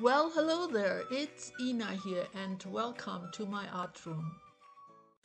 Well, hello there, it's Ina here and welcome to my art room.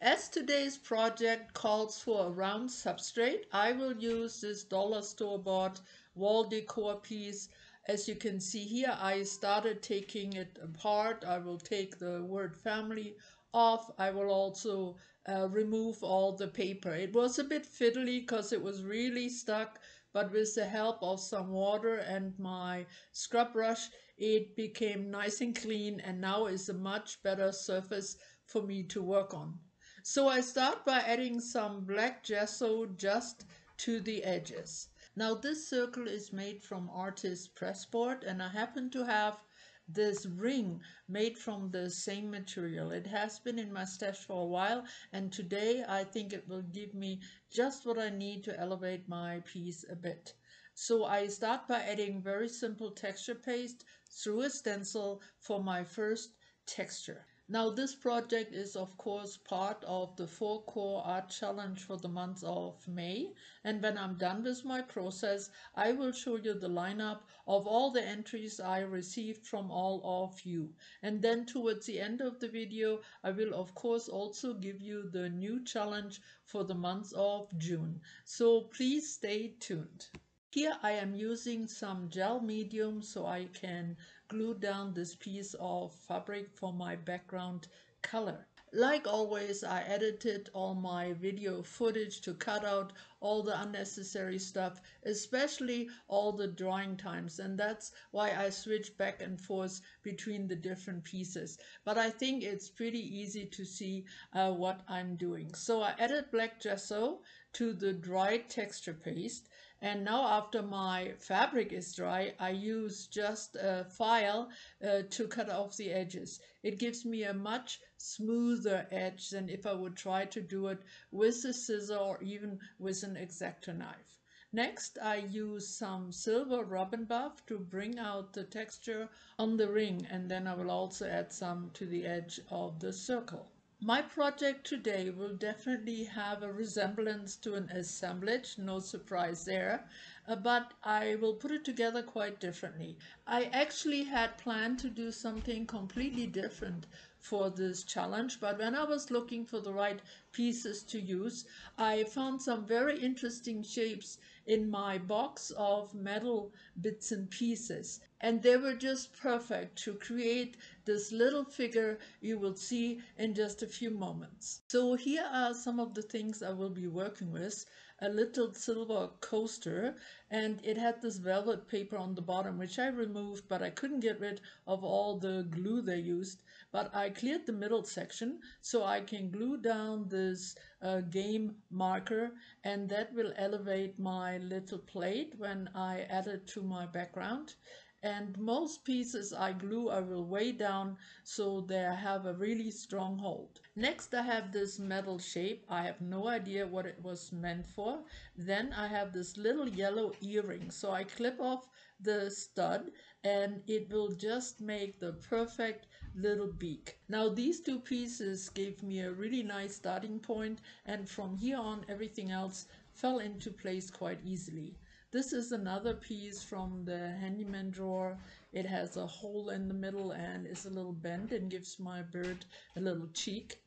As today's project calls for a round substrate, I will use this dollar store bought wall decor piece. As you can see here, I started taking it apart. I will take the word family off. I will also uh, remove all the paper. It was a bit fiddly because it was really stuck but with the help of some water and my scrub brush it became nice and clean and now is a much better surface for me to work on. So I start by adding some black gesso just to the edges. Now this circle is made from artist pressboard and I happen to have this ring made from the same material. It has been in my stash for a while and today I think it will give me just what I need to elevate my piece a bit. So I start by adding very simple texture paste through a stencil for my first texture. Now this project is of course part of the 4 core art challenge for the month of May. And when I'm done with my process I will show you the lineup of all the entries I received from all of you. And then towards the end of the video I will of course also give you the new challenge for the month of June. So please stay tuned. Here I am using some gel medium so I can glue down this piece of fabric for my background color. Like always, I edited all my video footage to cut out all the unnecessary stuff, especially all the drawing times. And that's why I switch back and forth between the different pieces. But I think it's pretty easy to see uh, what I'm doing. So I added black gesso to the dried texture paste and now after my fabric is dry, I use just a file uh, to cut off the edges. It gives me a much smoother edge than if I would try to do it with a scissor or even with an X-Acto knife. Next, I use some silver Rub 'n Buff to bring out the texture on the ring and then I will also add some to the edge of the circle. My project today will definitely have a resemblance to an assemblage, no surprise there, uh, but I will put it together quite differently. I actually had planned to do something completely different for this challenge, but when I was looking for the right pieces to use, I found some very interesting shapes in my box of metal bits and pieces. And they were just perfect to create this little figure you will see in just a few moments. So here are some of the things I will be working with. A little silver coaster and it had this velvet paper on the bottom which I removed but I couldn't get rid of all the glue they used but I cleared the middle section so I can glue down this uh, game marker and that will elevate my little plate when I add it to my background and most pieces I glue I will weigh down so they have a really strong hold. Next I have this metal shape. I have no idea what it was meant for. Then I have this little yellow earring. So I clip off the stud and it will just make the perfect little beak. Now these two pieces gave me a really nice starting point and from here on everything else fell into place quite easily. This is another piece from the handyman drawer. It has a hole in the middle and is a little bent and gives my bird a little cheek.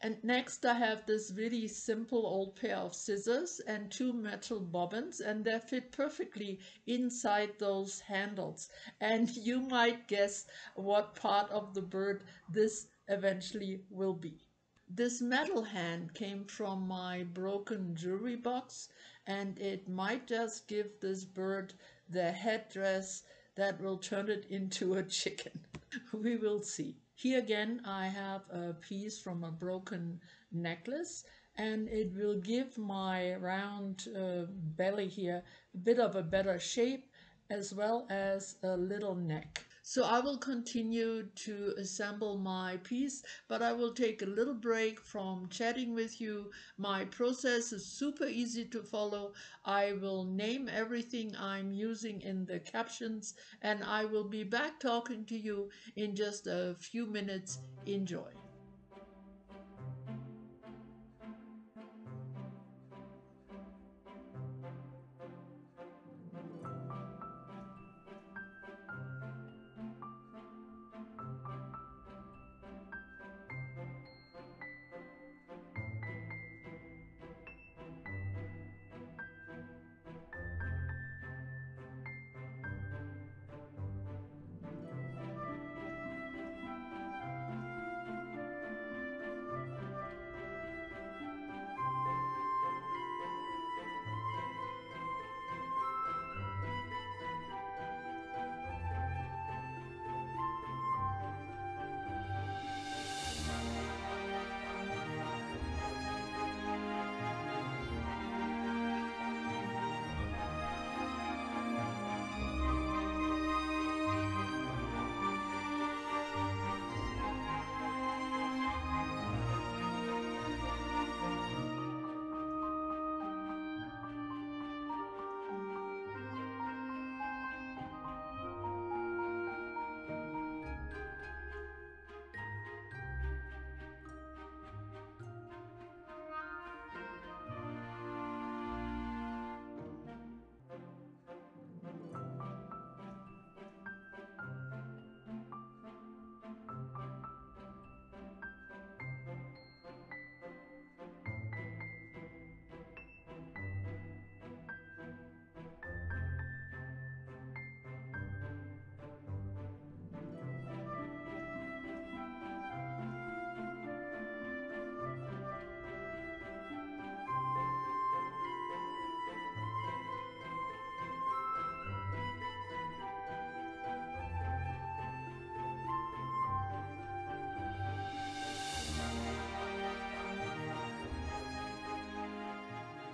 And next I have this really simple old pair of scissors and two metal bobbins and they fit perfectly inside those handles. And you might guess what part of the bird this eventually will be. This metal hand came from my broken jewelry box and it might just give this bird the headdress that will turn it into a chicken. we will see. Here again I have a piece from a broken necklace and it will give my round uh, belly here a bit of a better shape as well as a little neck. So I will continue to assemble my piece, but I will take a little break from chatting with you. My process is super easy to follow. I will name everything I'm using in the captions and I will be back talking to you in just a few minutes. Enjoy.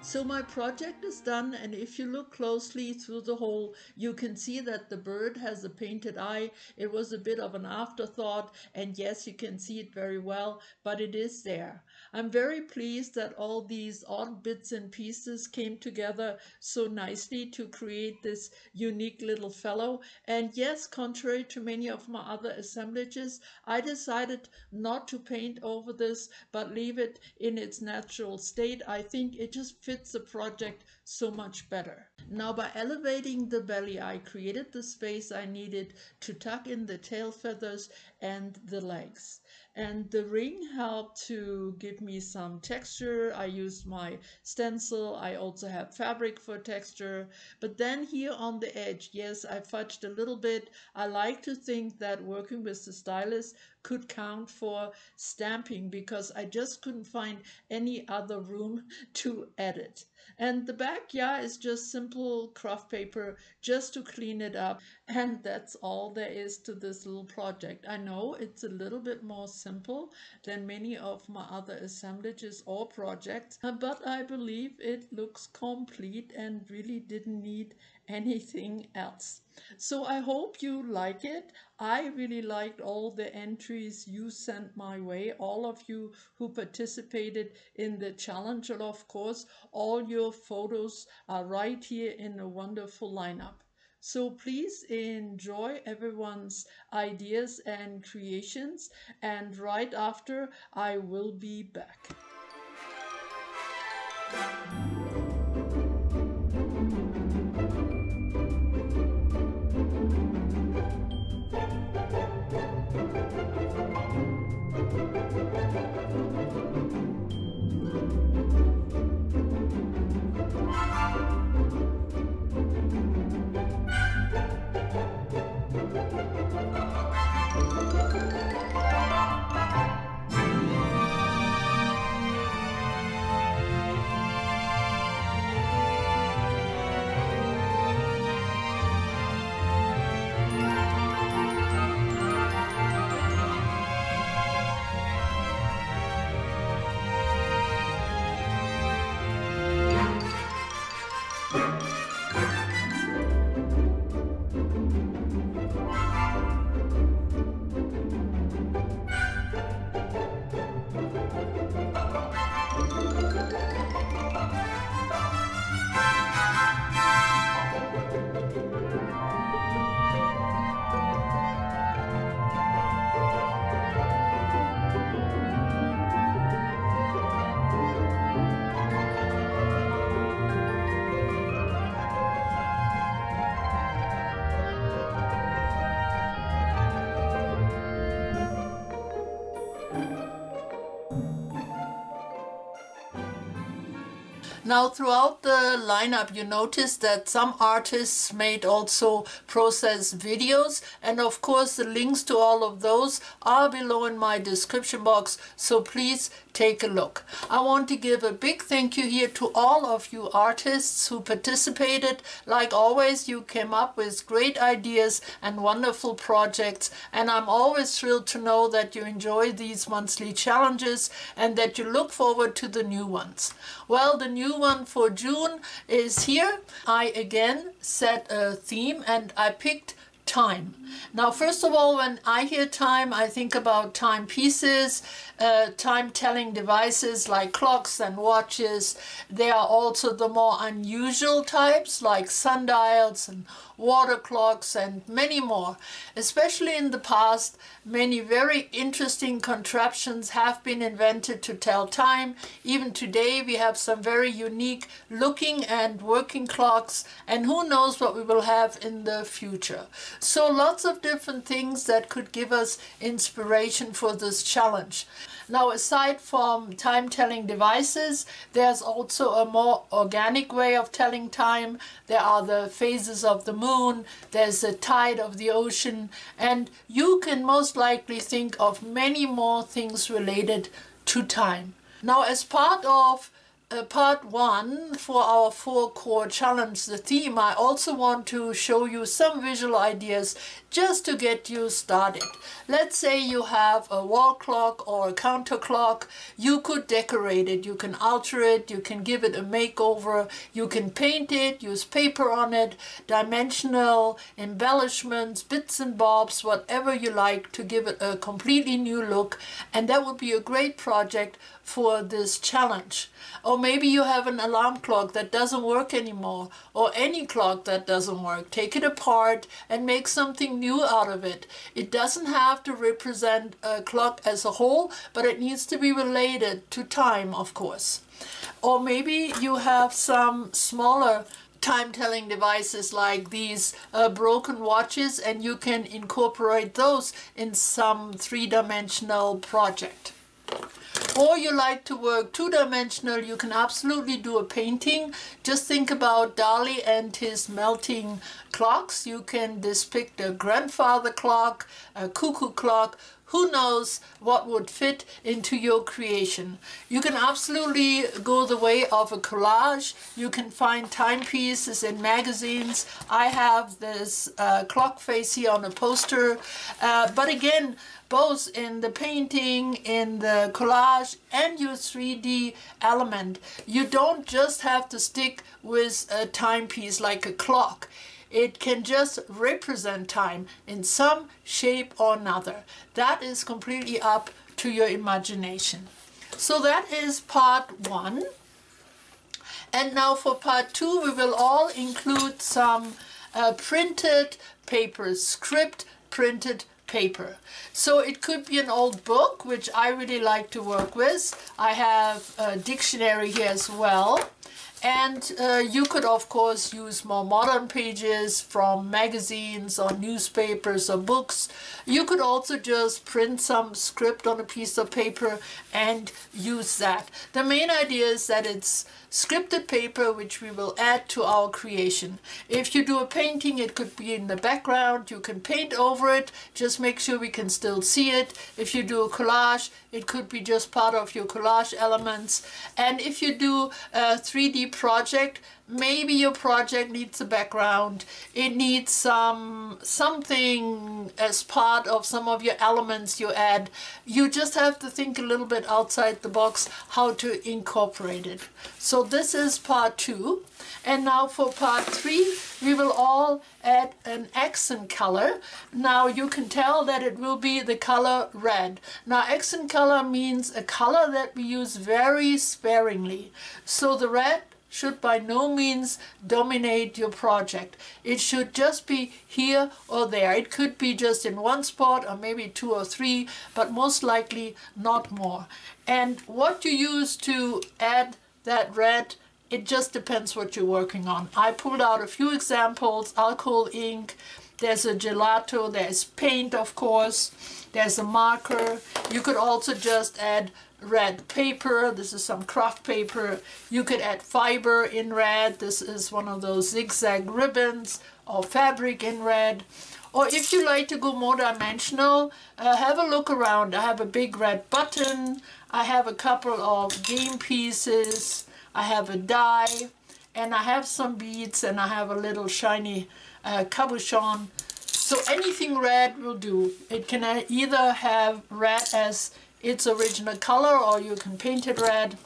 So my project is done and if you look closely through the hole, you can see that the bird has a painted eye. It was a bit of an afterthought and yes, you can see it very well, but it is there. I'm very pleased that all these odd bits and pieces came together so nicely to create this unique little fellow. And yes, contrary to many of my other assemblages, I decided not to paint over this, but leave it in its natural state. I think it just fits fits the project so much better. Now by elevating the belly, I created the space I needed to tuck in the tail feathers and the legs. And the ring helped to give me some texture. I used my stencil. I also have fabric for texture. But then here on the edge, yes, I fudged a little bit. I like to think that working with the stylus could count for stamping because I just couldn't find any other room to edit. And the back, yeah, is just simple craft paper just to clean it up. And that's all there is to this little project. I know it's a little bit more simple than many of my other assemblages or projects, uh, but I believe it looks complete and really didn't need anything else. So I hope you like it. I really liked all the entries you sent my way, all of you who participated in the challenge. Of course, all your photos are right here in a wonderful lineup. So please enjoy everyone's ideas and creations. And right after, I will be back. Now throughout the lineup you notice that some artists made also process videos and of course the links to all of those are below in my description box so please take a look. I want to give a big thank you here to all of you artists who participated. Like always, you came up with great ideas and wonderful projects, and I'm always thrilled to know that you enjoy these monthly challenges and that you look forward to the new ones. Well, the new one for June is here. I again set a theme and I picked time. Now, first of all, when I hear time, I think about timepieces, uh, time-telling devices like clocks and watches. There are also the more unusual types like sundials and water clocks and many more. Especially in the past, many very interesting contraptions have been invented to tell time. Even today we have some very unique looking and working clocks and who knows what we will have in the future. So lots of different things that could give us inspiration for this challenge. Now, aside from time-telling devices, there's also a more organic way of telling time. There are the phases of the moon, there's the tide of the ocean, and you can most likely think of many more things related to time. Now, as part of uh, part one for our four core challenge, the theme, I also want to show you some visual ideas just to get you started. Let's say you have a wall clock or a counter clock. You could decorate it, you can alter it, you can give it a makeover, you can paint it, use paper on it, dimensional embellishments, bits and bobs, whatever you like to give it a completely new look. And that would be a great project for this challenge. Or maybe you have an alarm clock that doesn't work anymore, or any clock that doesn't work. Take it apart and make something new out of it. It doesn't have to represent a clock as a whole, but it needs to be related to time, of course. Or maybe you have some smaller time-telling devices like these uh, broken watches and you can incorporate those in some three-dimensional project or you like to work two-dimensional, you can absolutely do a painting. Just think about Dali and his melting clocks. You can depict a grandfather clock, a cuckoo clock, who knows what would fit into your creation. You can absolutely go the way of a collage. You can find timepieces in magazines. I have this uh, clock face here on a poster. Uh, but again, both in the painting, in the collage, and your 3D element. You don't just have to stick with a timepiece like a clock. It can just represent time in some shape or another. That is completely up to your imagination. So that is part one. And now for part two, we will all include some uh, printed papers, script printed paper. So it could be an old book, which I really like to work with. I have a dictionary here as well. And uh, you could, of course, use more modern pages from magazines or newspapers or books. You could also just print some script on a piece of paper and use that. The main idea is that it's scripted paper which we will add to our creation. If you do a painting, it could be in the background. You can paint over it. Just make sure we can still see it. If you do a collage, it could be just part of your collage elements. And if you do a 3D project, maybe your project needs a background. It needs some something as part of some of your elements you add. You just have to think a little bit outside the box how to incorporate it. So this is part two. And now for part three we will all add an accent color. Now you can tell that it will be the color red. Now accent color means a color that we use very sparingly. So the red should by no means dominate your project. It should just be here or there. It could be just in one spot or maybe two or three, but most likely not more. And what you use to add that red it just depends what you're working on. I pulled out a few examples, alcohol ink, there's a gelato, there's paint of course, there's a marker. You could also just add red paper. This is some craft paper. You could add fiber in red. This is one of those zigzag ribbons or fabric in red. Or if you like to go more dimensional, uh, have a look around. I have a big red button. I have a couple of game pieces. I have a die. And I have some beads and I have a little shiny uh, cabochon. So anything red will do. It can either have red as its original color or you can paint it red.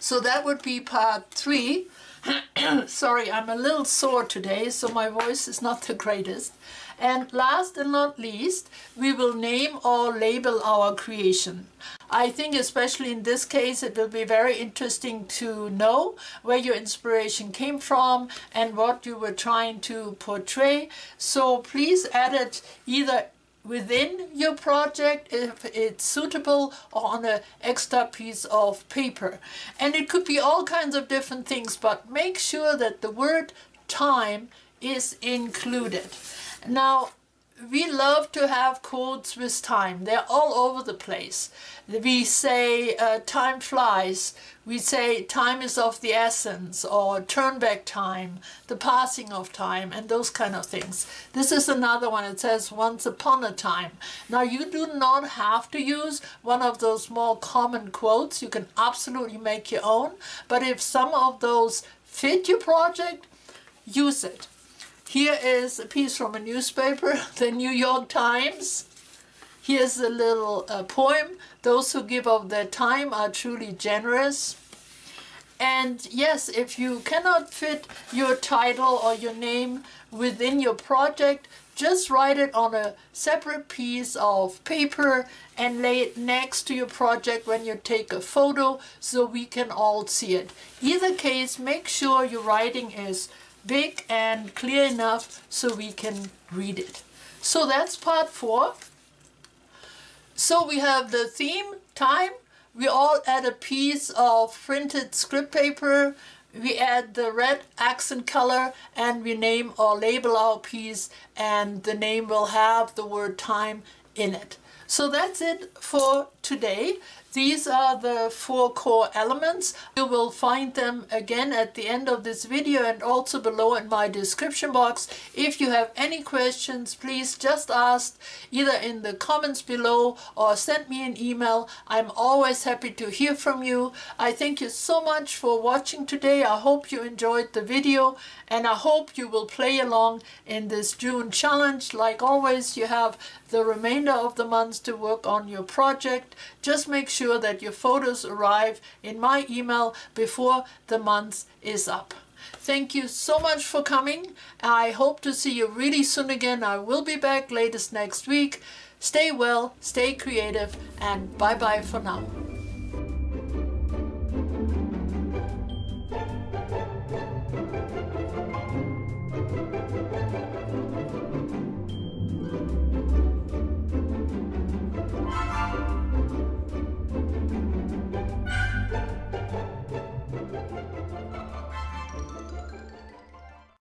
So that would be part three. Sorry, I'm a little sore today, so my voice is not the greatest. And last and not least, we will name or label our creation. I think especially in this case it will be very interesting to know where your inspiration came from and what you were trying to portray. So please add it either within your project if it's suitable or on an extra piece of paper. And it could be all kinds of different things, but make sure that the word time is included. Now, we love to have quotes with time. They're all over the place. We say uh, time flies. We say time is of the essence or turn back time, the passing of time and those kind of things. This is another one. It says once upon a time. Now you do not have to use one of those more common quotes. You can absolutely make your own. But if some of those fit your project, use it. Here is a piece from a newspaper, the New York Times. Here's a little uh, poem. Those who give of their time are truly generous. And yes, if you cannot fit your title or your name within your project, just write it on a separate piece of paper and lay it next to your project when you take a photo so we can all see it. Either case, make sure your writing is big and clear enough so we can read it. So that's part four. So we have the theme, time. We all add a piece of printed script paper. We add the red accent color and we name or label our piece and the name will have the word time in it. So that's it for today. These are the four core elements. You will find them again at the end of this video and also below in my description box. If you have any questions, please just ask either in the comments below or send me an email. I'm always happy to hear from you. I thank you so much for watching today. I hope you enjoyed the video and I hope you will play along in this June challenge. Like always, you have the remainder of the months to work on your project. Just make sure that your photos arrive in my email before the month is up. Thank you so much for coming. I hope to see you really soon again. I will be back latest next week. Stay well, stay creative, and bye-bye for now.